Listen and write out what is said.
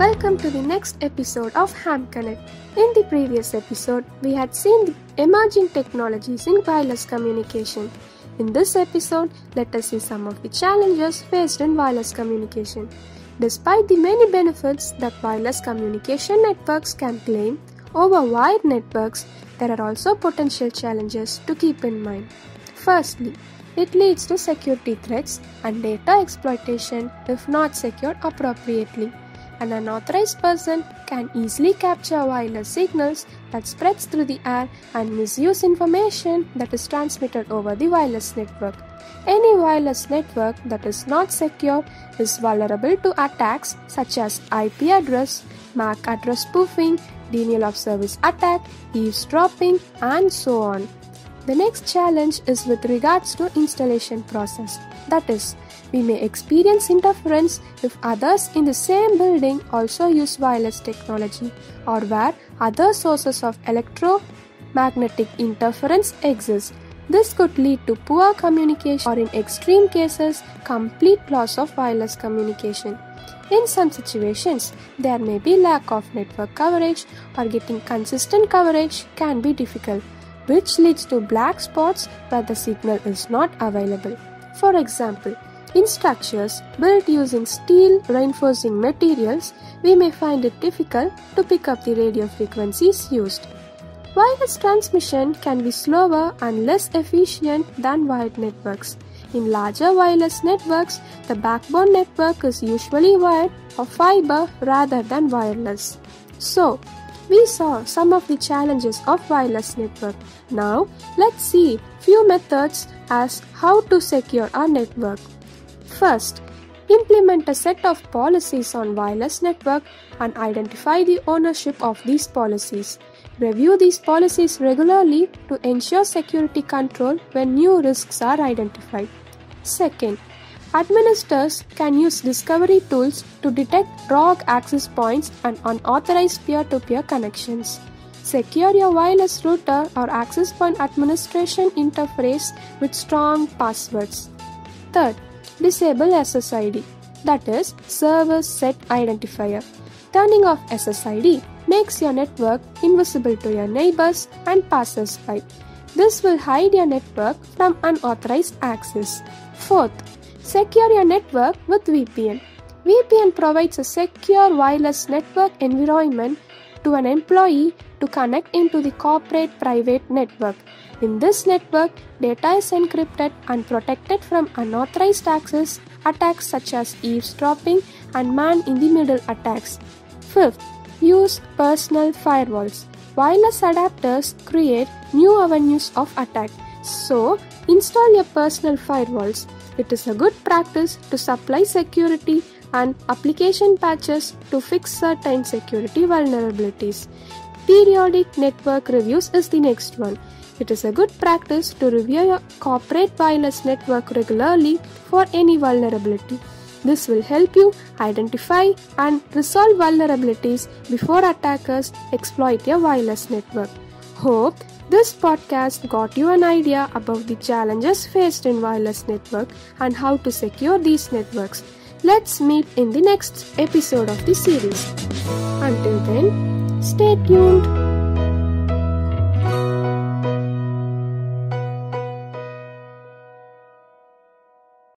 Welcome to the next episode of Ham Connect. In the previous episode, we had seen the emerging technologies in wireless communication. In this episode, let us see some of the challenges faced in wireless communication. Despite the many benefits that wireless communication networks can claim over wired networks, there are also potential challenges to keep in mind. Firstly, it leads to security threats and data exploitation if not secured appropriately. An unauthorized person can easily capture wireless signals that spreads through the air and misuse information that is transmitted over the wireless network. Any wireless network that is not secure is vulnerable to attacks such as IP address, MAC address spoofing, denial of service attack, eavesdropping, and so on. The next challenge is with regards to installation process. That is, we may experience interference if others in the same building also use wireless technology or where other sources of electromagnetic interference exist. This could lead to poor communication or in extreme cases complete loss of wireless communication. In some situations, there may be lack of network coverage or getting consistent coverage can be difficult, which leads to black spots where the signal is not available. For example, in structures built using steel reinforcing materials, we may find it difficult to pick up the radio frequencies used. Wireless transmission can be slower and less efficient than wired networks. In larger wireless networks, the backbone network is usually wired or fiber rather than wireless. So, we saw some of the challenges of wireless network. Now, let's see few methods as how to secure our network. First, implement a set of policies on wireless network and identify the ownership of these policies. Review these policies regularly to ensure security control when new risks are identified. Second, administrators can use discovery tools to detect rogue access points and unauthorized peer to peer connections. Secure your wireless router or access point administration interface with strong passwords. Third, disable SSID, that is, Service Set Identifier. Turning off SSID makes your network invisible to your neighbors and passers-by. This will hide your network from unauthorized access. Fourth, secure your network with VPN. VPN provides a secure wireless network environment to an employee to connect into the corporate private network. In this network, data is encrypted and protected from unauthorized access, attacks such as eavesdropping and man in the middle attacks. Fifth, use personal firewalls. Wireless adapters create new avenues of attack. So, install your personal firewalls. It is a good practice to supply security and application patches to fix certain security vulnerabilities. Periodic network reviews is the next one. It is a good practice to review your corporate wireless network regularly for any vulnerability. This will help you identify and resolve vulnerabilities before attackers exploit your wireless network. Hope this podcast got you an idea about the challenges faced in wireless network and how to secure these networks. Let's meet in the next episode of the series. Until then, stay tuned.